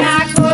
Back.